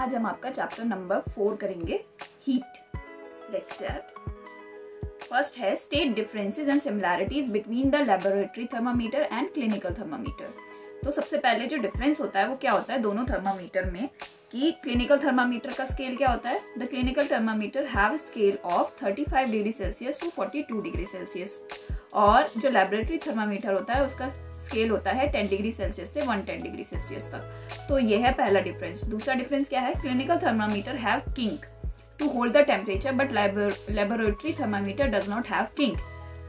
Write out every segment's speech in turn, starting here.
आज हम आपका चैप्टर नंबर फोर करेंगे हीट लेट्स स्टार्ट फ़र्स्ट है state differences and similarities between the laboratory thermometer and clinical thermometer तो सबसे पहले जो डिफरेंस होता है, वो क्या होता है दोनों थर्मामीटर में? कि क्लिनिकल थर्मामीटर का स्केल क्या होता है? The clinical thermometer have scale of 35 degree Celsius to 42 degree Celsius और जो लेबोरेटरी थर्मामीटर होता है, उसका स्केल होता है 10 डिग्री सेल्सियस से 110 डिग्री सेल्सियस तक। तो ये है पहला डिफरेंस दूसरा डिफरेंस क्या है? Clinical thermometer have kink to hold the temperature but laboratory thermometer does not have kink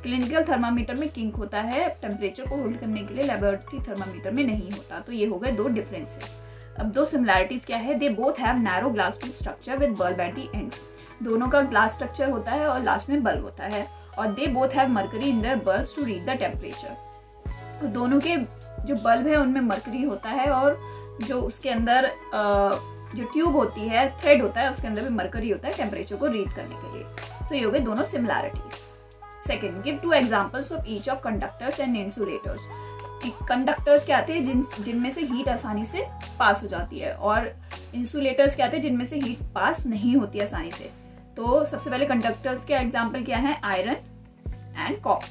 clinical thermometer में किंक होता है टेम्परेचर को होल्ड करने के लिए लेबोरेटरी थर्मामीटर में नहीं होता। तो ये हो गए दो डिफरेंसेस अब दो सिमिलैरिटीज क्या है? They both have narrow glass tube structure with bulb at the end दोनों का ग्लास स्ट्रक्चर होता है और लास्ट में बल्ब होता है। और they both have mercury in their bulbs to read the temperature तो दोनों के जो बल्ब है, उनमें मरकरी होता है और जो उसके अंदर जो ट्यूब होती है, थ्रेड होता है, उसके अंदर भी मरकरी होता है टेम्परेचर को रीड करने के लिए। सो ये हो गए दोनों similarities second give two examples of each of conductors and insulators conductors क्या आते हैं, जिन, जिनमें से हीट आसानी से पास हो जाती है और इंसुलेटर्स क्या आते हैं, जिनमें से हीट पास नहीं होती आसानी से। तो सबसे पहले कंडक्टर्स के एग्ज़ाम्पल क्या है? आयरन एंड कॉप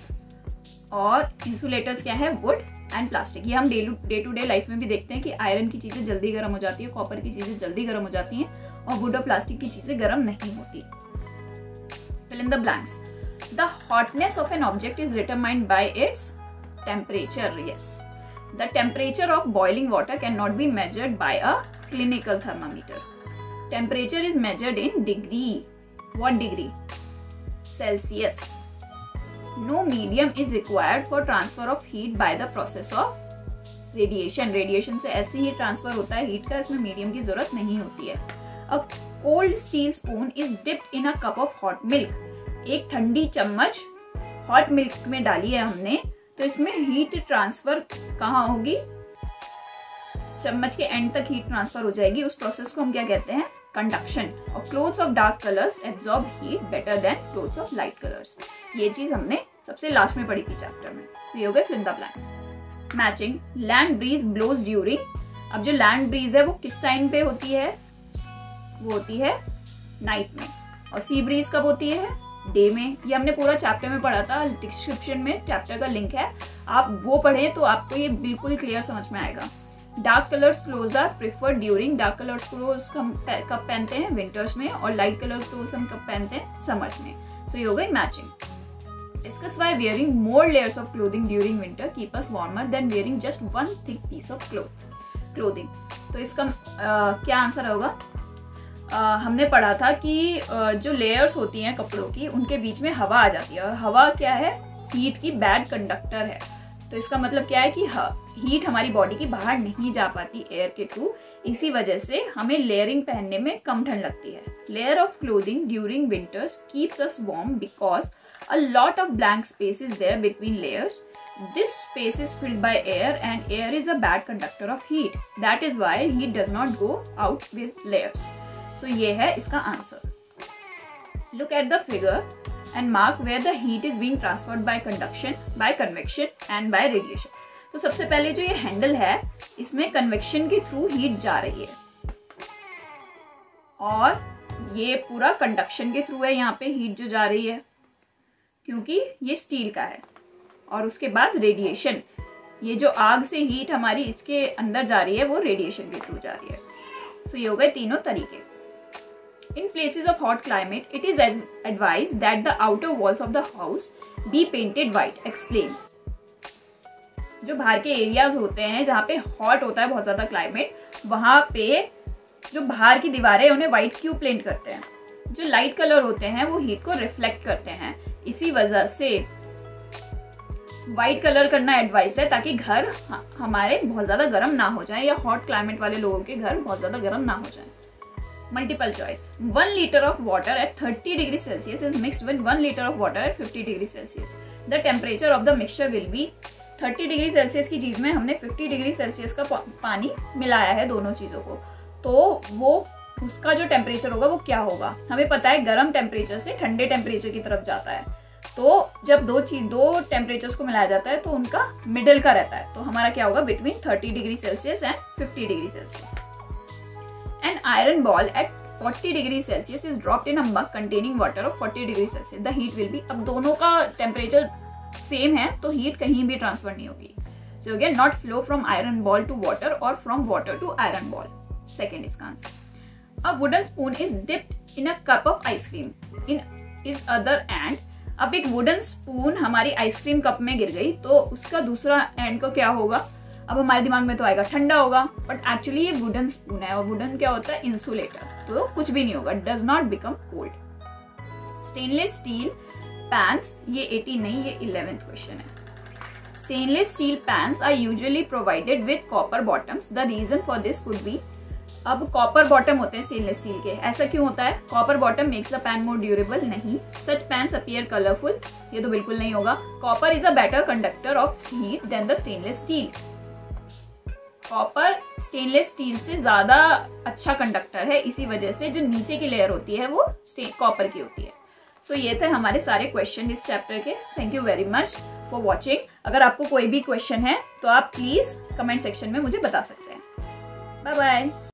और इंसुलेटर्स क्या है? वुड एंड प्लास्टिक ये हम डे टू डे लाइफ में भी देखते हैं कि आयरन की चीज़ें जल्दी गर्म हो जाती है कॉपर की चीज़ें जल्दी गर्म हो जाती हैं और वुड और प्लास्टिक की चीज़ें गर्म नहीं होती। Fill in the blanks the hotness of an object is determined by its temperature yes the temperature of boiling water can not be measured by a clinical thermometer temperature is measured in degree what degree celsius. No medium is required for transfer of heat by the process of radiation. Radiation से ऐसे ही transfer होता है heat का, इसमें medium की ज़रूरत नहीं होती है। A cold steel spoon is dipped in a cup of hot milk एक ठंडी चम्मच हॉट मिल्क में डाली है हमने तो इसमें हीट ट्रांसफ़र कहाँ होगी? चम्मच के एंड तक हीट ट्रांसफ़र हो जाएगी। उस प्रोसेस को हम क्या कहते हैं? कंडक्शन और clothes of dark colours absorb heat better than clothes of light colours ये चीज़ हमने सबसे लास्ट में पढ़ी थी चैप्टर में। तो ये हो गए fill the matching land breeze blows during अब जो लैंड ब्रीज है, वो किस टाइम पे होती है? वो होती है नाइट में। और सी ब्रीज कब होती है? डे में। ये हमने पूरा चैप्टर में पढ़ा था। डिस्क्रिप्शन में चैप्टर का लिंक है। आप वो पढ़े तो आपको ये बिल्कुल क्लियर समझ में आएगा। Dark colours clothes are preferred during dark colours clothes हम कब पहनते हैं? विंटर्स में। और लाइट कलर क्लोज हम कब पहनते हैं? समर्स में। सो ये हो गई matching discuss why wearing more layers of clothing during winter keep us warmer than wearing just one thick piece of cloth clothing तो इसका uh, क्या आंसर होगा? uh, हमने पढ़ा था कि uh, जो लेयर्स होती हैं कपड़ों की उनके बीच में हवा आ जाती है और हवा क्या है? हीट की बैड कंडक्टर है। तो इसका मतलब क्या है कि हीट हमारी बॉडी की बाहर नहीं जा पाती एयर के थ्रू इसी वजह से हमें लेयरिंग पहनने में कम ठंड लगती है। Layer of clothing during winters keeps us warm because a lot of blank space is there between layers this space is filled by air and air is a bad conductor of heat that is why heat does not go out with layers so ये है इसका answer look at the figure and mark where the heat is being transferred by conduction by convection and by radiation तो सबसे पहले जो ये handle है इसमें कन्वेक्शन के थ्रू हीट जा रही है और ये पूरा कंडक्शन के थ्रू है यहाँ पे हीट जो जा रही है क्योंकि ये स्टील का है। और उसके बाद रेडिएशन ये जो आग से हीट हमारी इसके अंदर जा रही है वो रेडिएशन के थ्रू जा रही है। सो so, ये हो गए तीनों तरीके। In places of hot climate, it is advised that the outer walls of the house be painted white. Explain. जो बाहर के एरियाज़ होते हैं जहाँ पे हॉट होता है बहुत ज़्यादा क्लाइमेट वहाँ पे जो बाहर की दीवारें उन्हें व्हाइट क्यों पेंट करते हैं। जो लाइट कलर होते हैं वो हीट को रिफ्लेक्ट करते हैं। इसी वजह से व्हाइट कलर करना एडवाइज है ताकि घर हमारे बहुत ज़्यादा गर्म ना हो जाए या हॉट क्लाइमेट वाले लोगों के घर बहुत ज़्यादा गर्म ना हो जाए। Multiple choice one litre of water at thirty degree Celsius is mix with one litre of water at fifty degree Celsius the temperature of the mixture will be thirty degree Celsius की चीज़ में हमने fifty degree Celsius का पानी मिलाया है दोनों चीज़ों को। तो वो उसका जो टेम्परेचर होगा वो क्या होगा? हमें पता है गर्म टेम्परेचर से ठंडे टेम्परेचर की तरफ़ जाता है। तो जब दो चीज़ दो टेम्परेचर्स को मिलाया जाता है तो उनका मिडिल का रहता है। तो हमारा क्या होगा? Between 30 degree Celsius and 50 degree Celsius an iron ball at 40 degree Celsius is dropped in a mug containing water of 40 degree Celsius the heat will be अब दोनों का टेम्परेचर सेम है तो हीट कहीं भी ट्रांसफ़र नहीं होगी। So again not flow from iron ball to water और from water to iron ball second इसका answer a wooden spoon is dipped in a cup of ice cream. In is other end अब एक wooden spoon हमारी ice cream cup में गिर गई तो उसका दूसरा एंड को क्या होगा? अब हमारे दिमाग में तो आएगा, ठंडा होगा। बट एक्चुअली ये वुडन स्पून है, और वुडन क्या होता है? इंसुलेटर तो कुछ भी नहीं होगा does not become cold stainless steel pans ये 18 नहीं, ये इलेवेंथ क्वेश्चन है। Stainless steel pans are usually provided with copper bottoms. The reason for this could be अब कॉपर बॉटम होते हैं स्टेनलेस स्टील के। ऐसा क्यों होता है? Copper bottom makes the pan more durable नहीं। सच पैन अपियर कलरफुल ये तो बिल्कुल नहीं होगा। Copper is a better conductor of heat than the stainless steel copper stainless steel से ज़्यादा अच्छा कंडक्टर है। इसी वजह से जो नीचे की लेयर होती है वो कॉपर की होती है। सो so, ये थे हमारे सारे क्वेश्चन इस चैप्टर के। Thank you very much for watching अगर आपको कोई भी क्वेश्चन है तो आप प्लीज़ कमेंट सेक्शन में मुझे बता सकते हैं। Bye bye